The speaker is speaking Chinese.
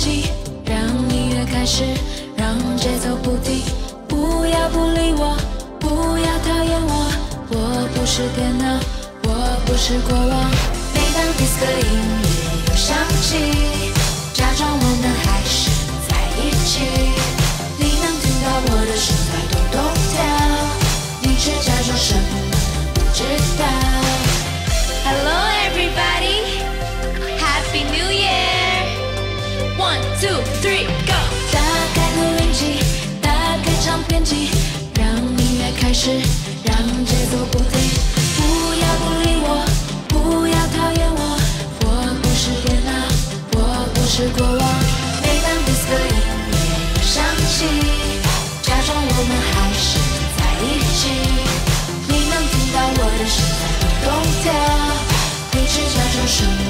机，让音乐开始，让节奏不停。不要不理我，不要讨厌我，我不是电脑，我不是国王。每当 disco 音机，让音乐开始，让节奏不停。不要不理我，不要讨厌我，我不是电脑，我不是国王。每当 disco 音乐又响起，假装我们还是在一起。你能听到我的心在咚咚跳，你却假装什么